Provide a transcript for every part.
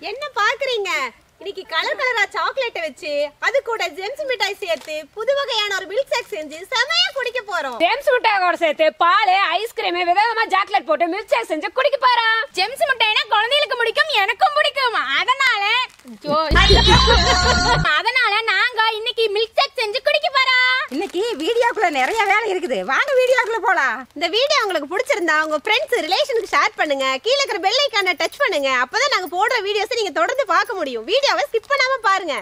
என்ன பாக்குறீங்க இன்னைக்கு கலர் கலரா சாக்லேட்டை வச்சு அது கூட ஜெம்ஸ் மிட்டாய் சேர்த்து புது வகையான ஒரு மில்க் ஷேக் செஞ்சு செமையா குடிக்க போறோம். ஜேம்ஸ் மிட்டாயோட சேர்த்து பால் ஐஸ்கிரீம் விதவிதமா சாக்லேட் போட்டு மில்க் ஷேக் செஞ்சு குடிக்க போறா ஜெம்ஸ் மிட்டாய்னா குழந்தைகளுக்கு பிடிக்கும் எனக்கும் பிடிக்கும். அதனால அதனால நாங்க இன்னைக்கு மில்க் ஷேக் செஞ்சு குடிக்க போறோம். இன்னைக்கு வீடியோக்குள்ள நிறைய வேலை இருக்குது. வாங்க வீடியோக்குள்ள போலாம். இந்த வீடியோ உங்களுக்கு பிடிச்சிருந்தா உங்க ஃப்ரெண்ட்ஸ் ரிலேஷனுக்கு ஷேர் பண்ணுங்க. கீழே இருக்கிற பெல் ஐக்கான டச் பண்ணுங்க. அப்பதான் நாங்க போடுற வீடியோஸ் நீங்க தொடர்ந்து பார்க்க முடியும். வீடியோவை ஸ்கிப் பண்ணாம பாருங்க.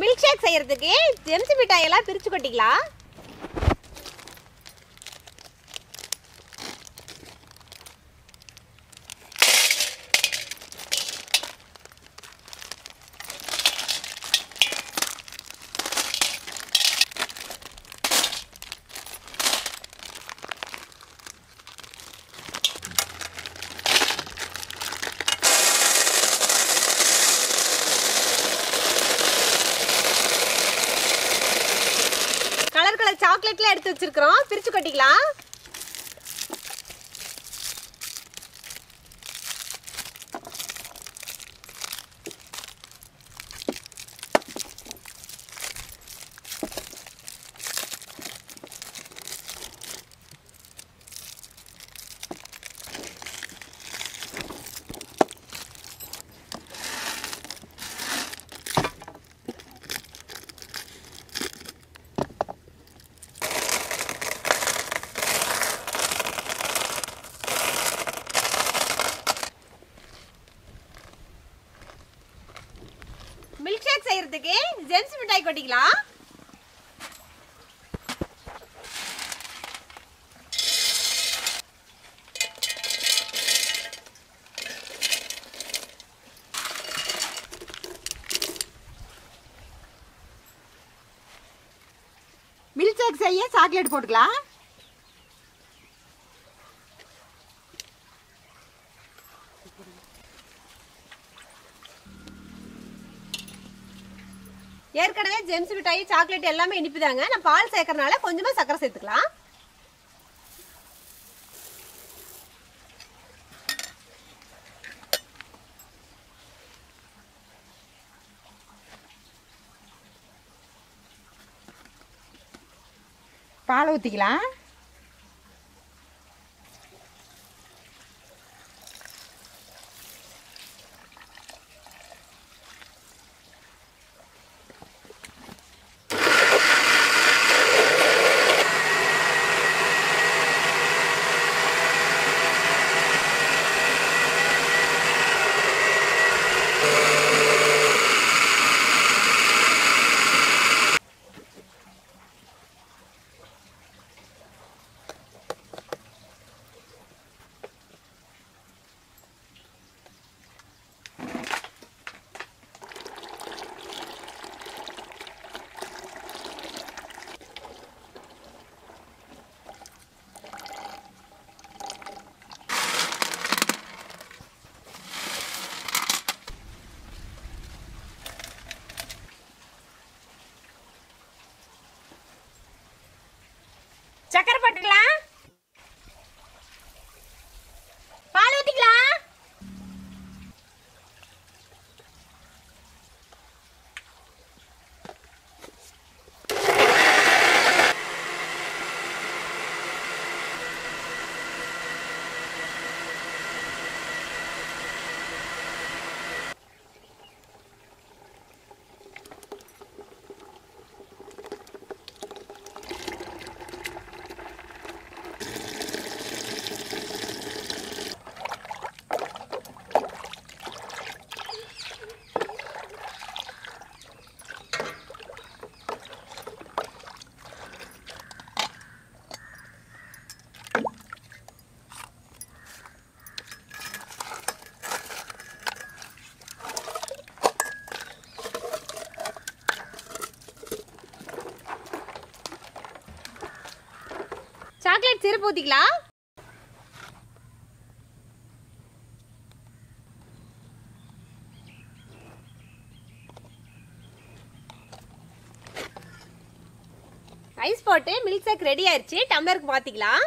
மில்க் ஷேக் செய்யறதுக்கு ஜெம்ஸ் மிட்டாய் எல்லாம் பிரிச்சு கொட்டிக்கலாம். கலர் எடுத்து வச்சிருக்கிறோம். பிரிச்சு கொட்டிக்கலாம் மில்க் ஷேக் செய்யறதுக்கு ஜெம்ஸ் மில்க் ஷேக் செய்ய சாக்லேட் போட்டுக்கலாம். ஏற்கனவே ஜெம்ஸ் மிட்டாயி சாக்லேட் எல்லாமே இனிப்புதாங்க. நான் பால் சேர்க்கறனால கொஞ்சமாக சக்கரை சேர்த்துக்கலாம். பால் ஊற்றிக்கலாம் சக்கரை போட்டுக்கலாம். சிறப்பு ஊத்திக்கலாம் ஐஸ் போட்டு மில்க் ஷேக் ரெடி ஆயிருச்சு. டம்ளருக்கு மாத்திக்கலாம்.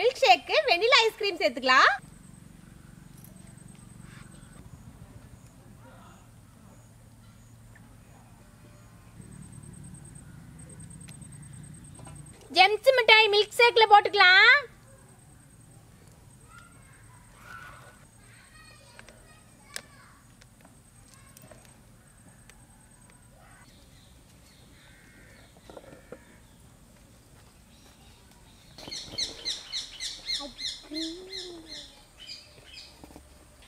மில்க் ஷேக்கு வெனிலா ஐஸ்கிரீம் சேர்த்துக்கலாம். ஜெம்ஸ் மிட்டாய் மில்க் ஷேக்ல போட்டுக்கலாம்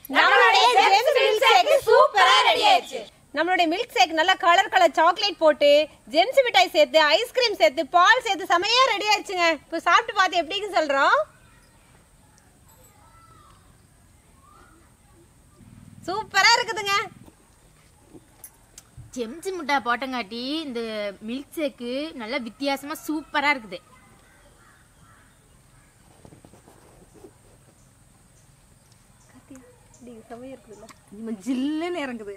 நம்மளுடைய ஜெம்ஸ் மில்க் ஷேக் சூப்பரா ரெடி ஆயிடுச்சு நம்மளுடைய மில்க் ஷேக் நல்லா கலர் கலர் சாக்லேட் போட்டு ஜெம்ஸ் மிட்டாய் சேர்த்து ஐஸ்கிரீம் சேர்த்து பால் சேர்த்து செமையா ரெடி ஆயிடுச்சுங்க. இப்போ சாப்பிட்டு பார்த்து எப்படின்னு சொல்றோம்? சூப்பரா இருக்குதுங்க. ஜெம்ஸ் மிட்டாய் போட்டங்காட்டி இந்த மில்க் ஷேக்கு நல்லா வித்தியாசமா சூப்பரா இருக்குது. ஜில்லுன்னு இறங்குது.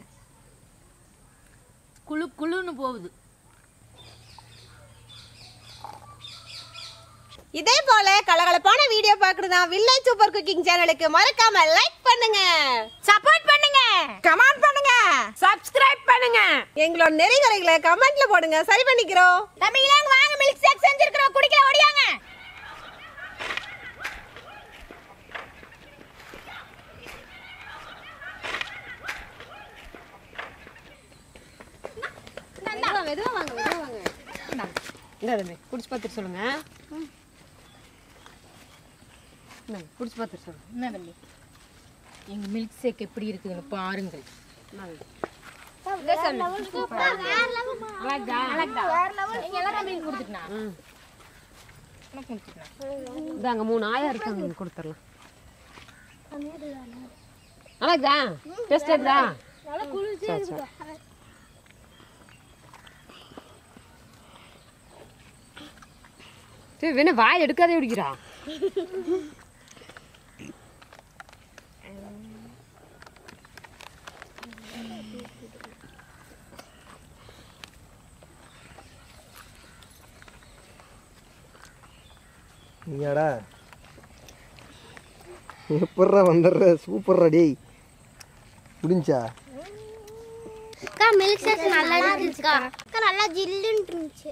குளு குளுன்னு போகுது. இதே போல கலகலப்பான வீடியோ பார்க்கறதா வில்லேஜ் சூப்பர் குக்கிங் சேனலுக்கு மறக்காம லைக் பண்ணுங்க. சப்போர்ட் பண்ணுங்க. கமெண்ட் பண்ணுங்க. சப்ஸ்கிரைப் பண்ணுங்க. எங்களோட நெறிகளை கமெண்ட்ல போடுங்க. சரி பண்ணிக்கிறோம். தம்பிங்களாங்க வாங்க மில்க் ஷேக் செஞ்சிருக்கிறோம். குடிக்க ஓடியாங்க. மெதுவா வாங்க மெதுவா வாங்க. இந்த தம்பி குடிச்சு பார்த்துட்டு சொல்லுங்க. இந்தாங்க, குடிச்சு பார்த்துட்டு சொல்லுங்க. என்ன தம்பி எங்க மில்க் ஷேக் எப்படி இருக்குதுன்னு பாருங்கள். இதாங்க மூணு ஆயா இருக்காங்க கொடுத்துடலாம். நல்லாக்குதா டேஸ்ட் இருக்குதா சரி, சரி. சரி வேணா வாயில் எடுக்காதே குடிக்கிறா. நீயாடா? எப்பட்றா வந்துடுற? சூப்பர்ரா டேய். முடிஞ்சா அக்கா மில்க் ஷேக் நல்லா இருந்துச்சுக்கா. அக்கா நல்லா ஜில்லுன்னு இருந்துச்சு.